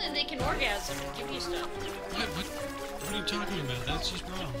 then they can orgasm and give you stuff. What? What? What are you talking about? That's just wrong.